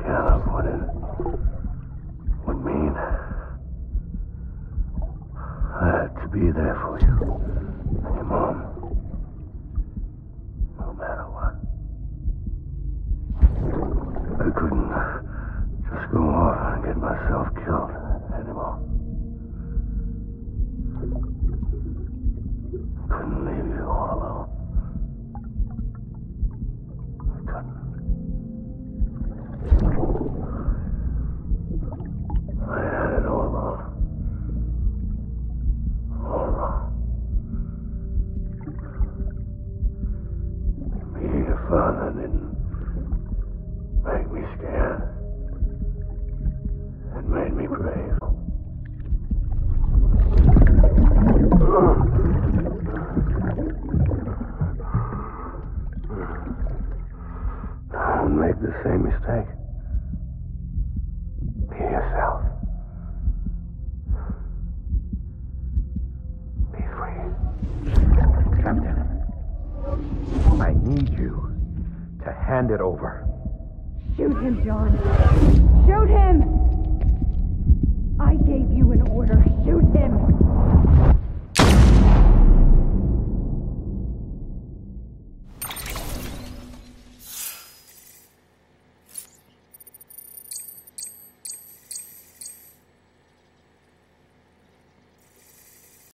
Of what it would mean. I had to be there for you. Your mom. No matter what. I couldn't just go off and get myself killed anymore. Couldn't leave you all alone. Father didn't make me scared. It made me brave. Don't make the same mistake. Be yourself. Be free. Captain, I need you to hand it over. Shoot him, John. Shoot him! I gave you an order. Shoot him!